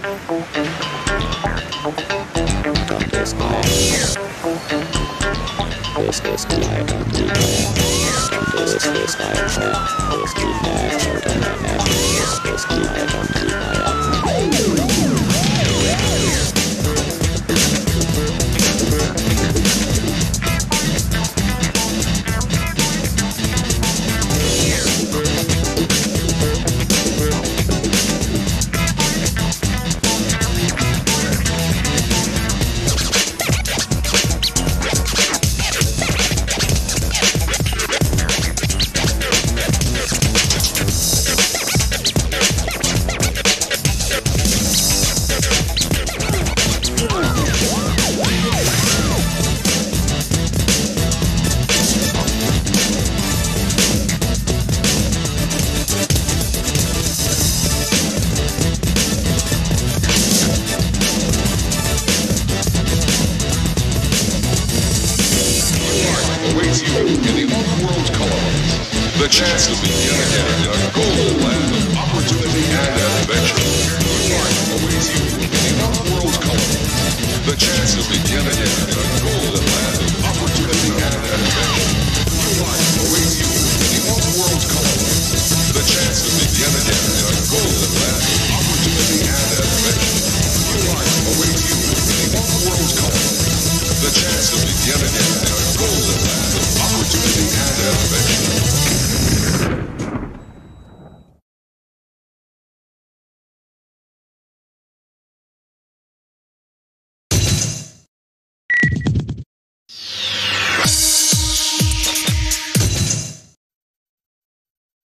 This is my fault. This is my. This is my fault. Awaits you in the off-world colonies. The chance to begin again in a golden land of opportunity and adventure. Luck awaits you in the off-world colonies. The chance to begin again in a golden land of opportunity and adventure. Luck awaits you in the off-world colonies. The chance to begin again in a golden land of opportunity and adventure. Luck awaits you in the off-world colonies. The chance to begin again